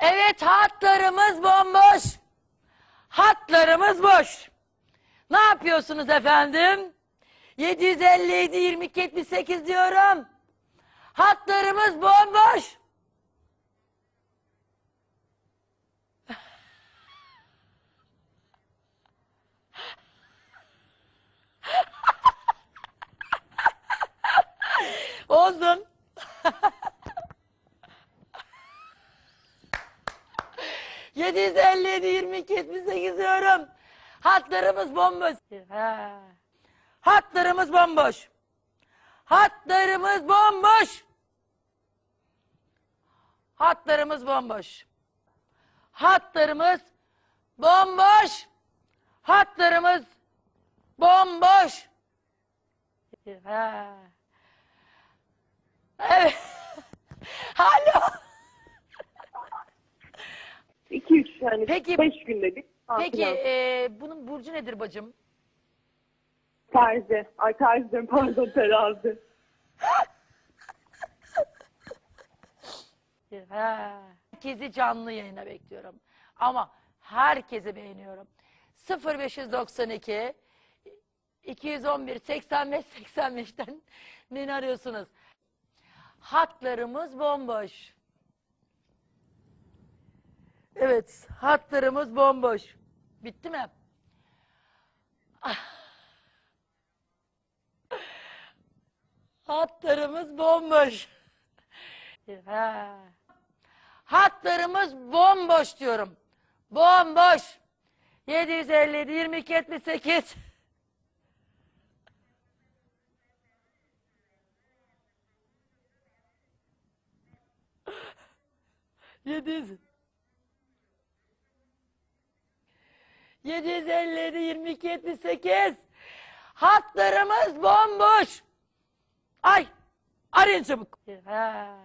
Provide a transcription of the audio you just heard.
Evet hatlarımız bomboş. Hatlarımız boş. Ne yapıyorsunuz efendim? 757 22 78 diyorum. Hatlarımız bomboş. Oldun. 757 22 78 diyorum. Hatlarımız bomboş. Ha. Hatlarımız bomboş. Hatlarımız bomboş. Hatlarımız bomboş. Hatlarımız bomboş. Hatlarımız bomboş. Ha. Evet. Alo. 2-3 yani Peki- 5 günde bir. Peki e, bunun burcu nedir bacım? Terzi. Ay terzi diyorum, pardon terazi. Ha. Herkesi canlı yayına bekliyorum. Ama herkese beğeniyorum. 0592 211 85 85'ten beni arıyorsunuz. Hatlarımız bomboş. Evet, hatlarımız bomboş. Bitti mi? Ah. Hatlarımız bomboş. Ha. Hatlarımız bomboş diyorum. Bomboş. 757 22 78. Yedi yüz. 757 22 78. Hatlarımız bomboş. Ay arayın çabuk. Ha.